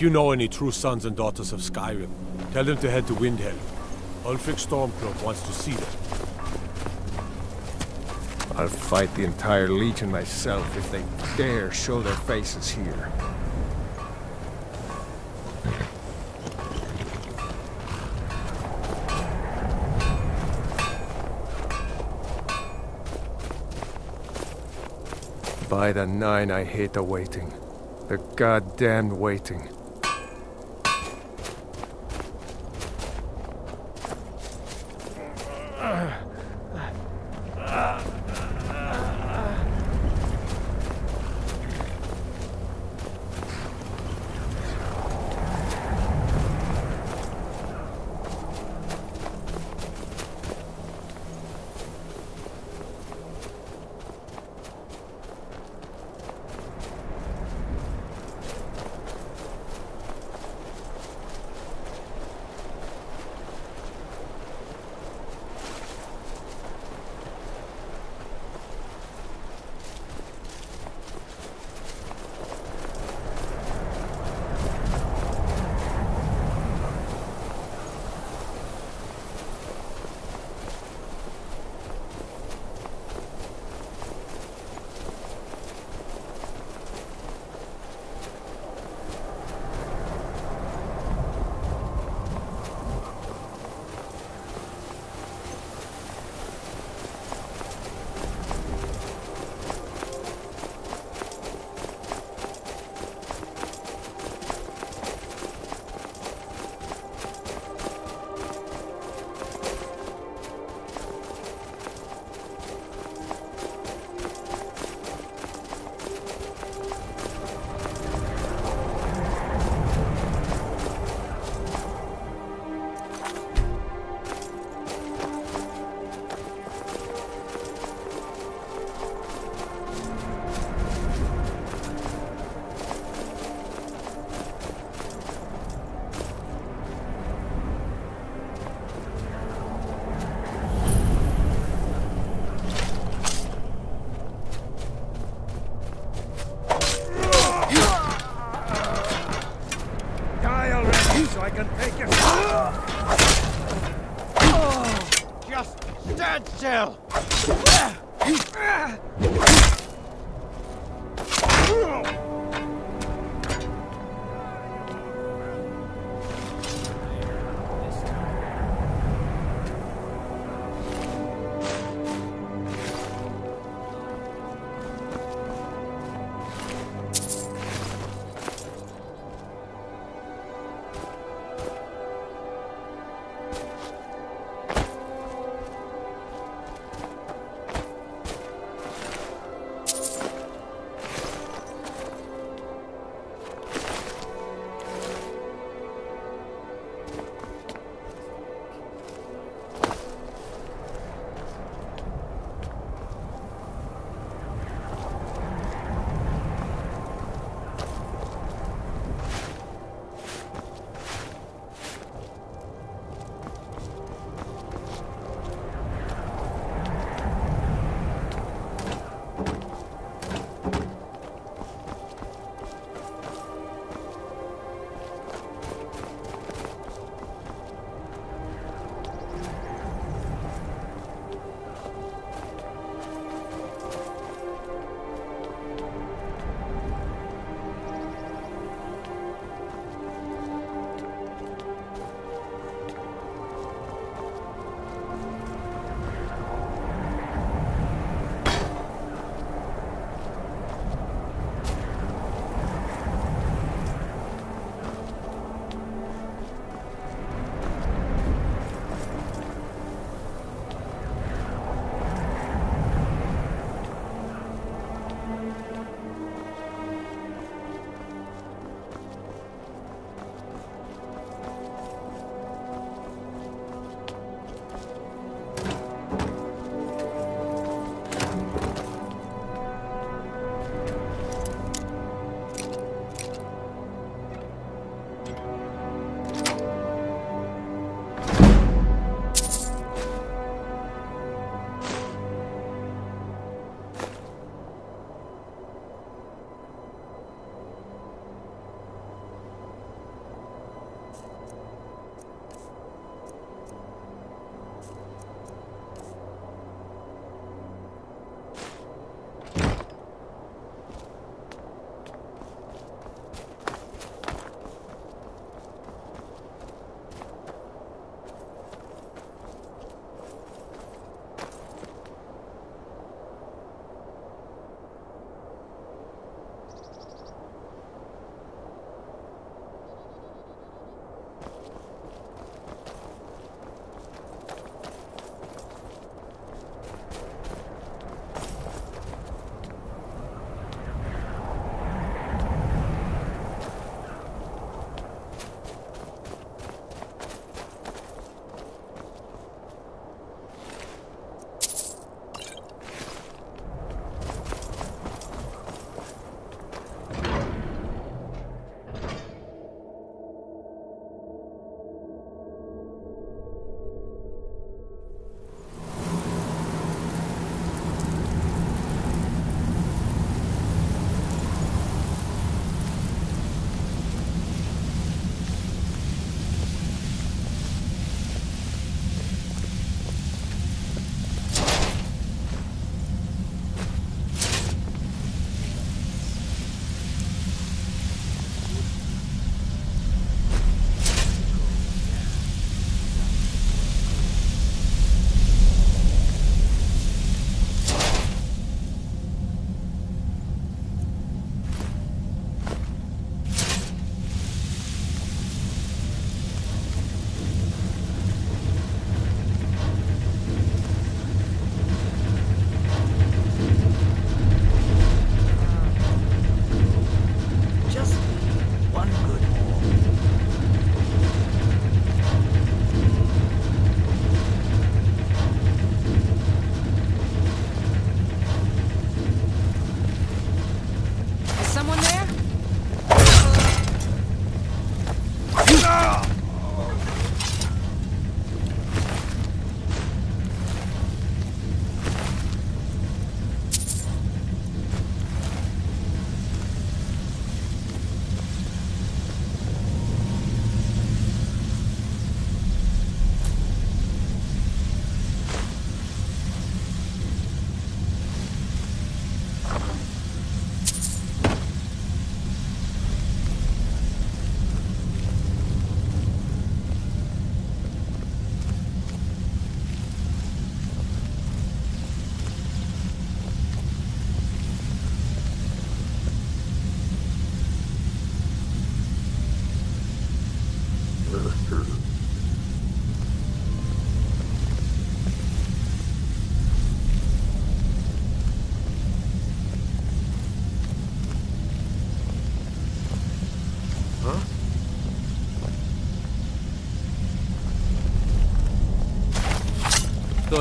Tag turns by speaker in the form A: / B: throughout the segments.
A: If you know any true sons and daughters of Skyrim, tell them to head to Windhelm. Ulfric Stormcloak wants to see them.
B: I'll fight the entire Legion myself if they dare show their faces here. By the nine, I hate the waiting. The goddamn waiting.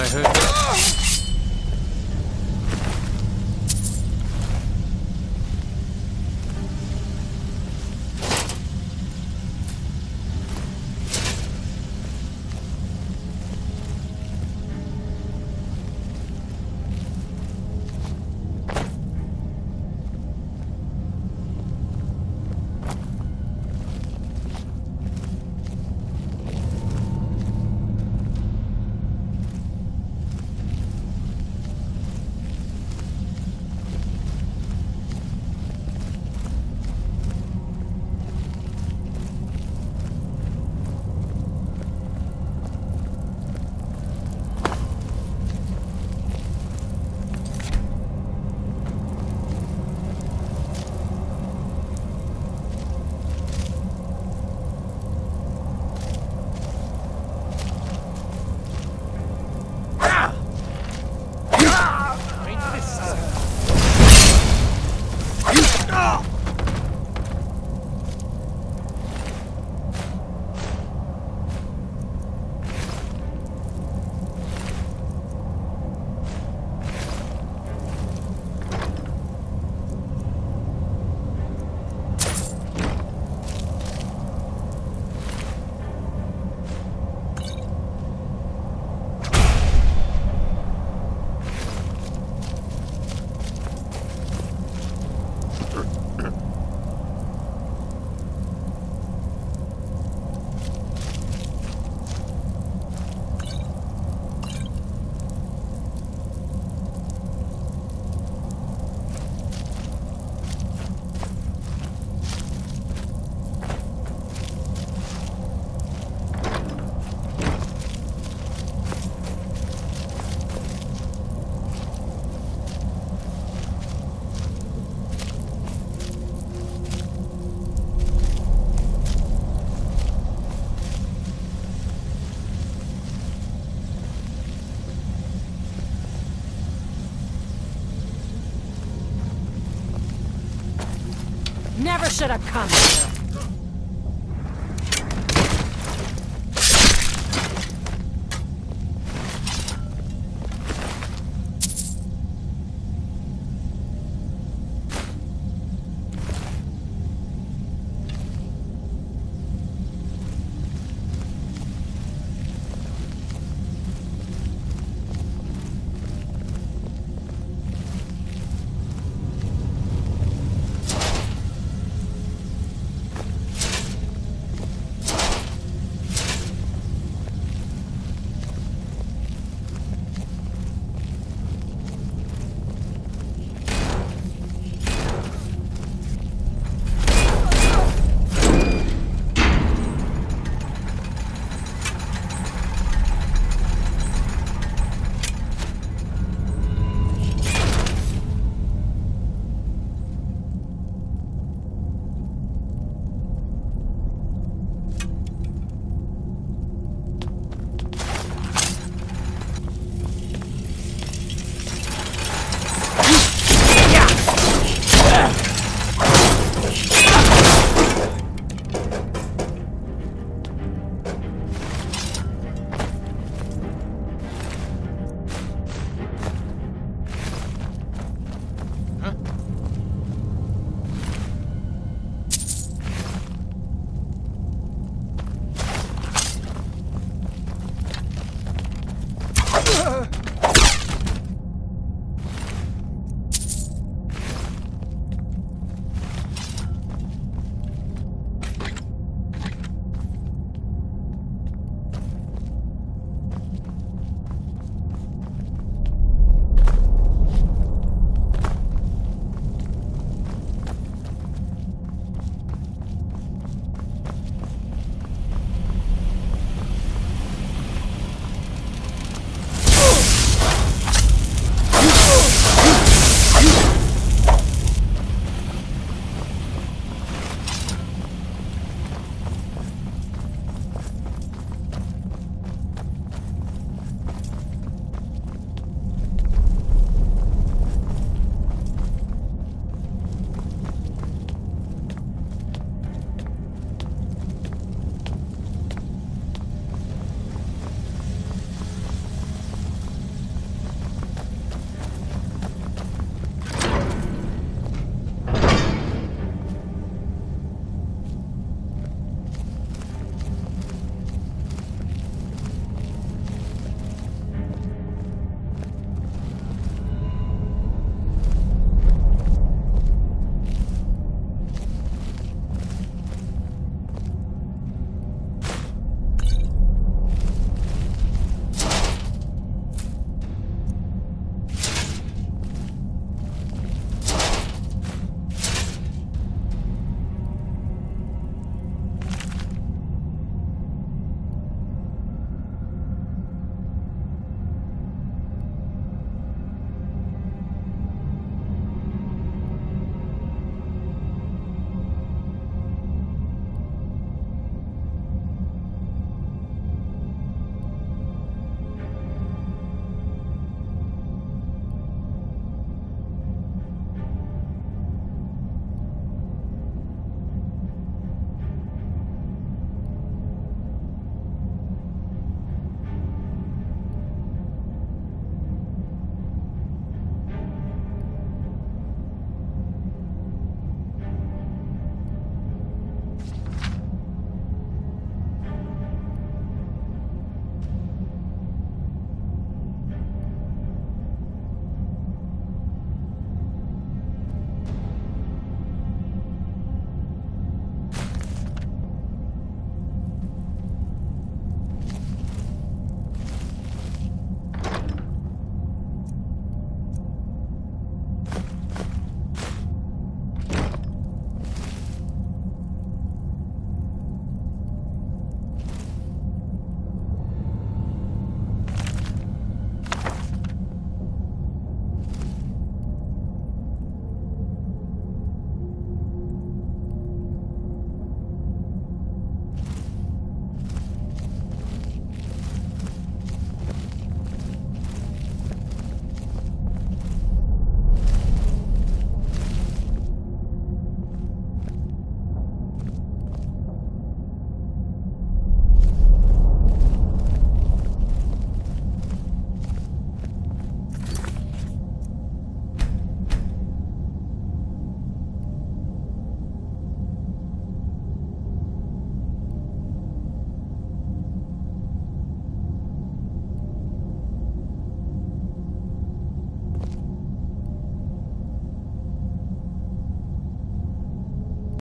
C: I
B: heard.
D: Should have come here.